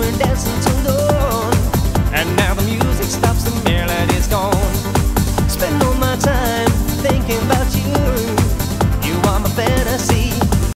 we're dancing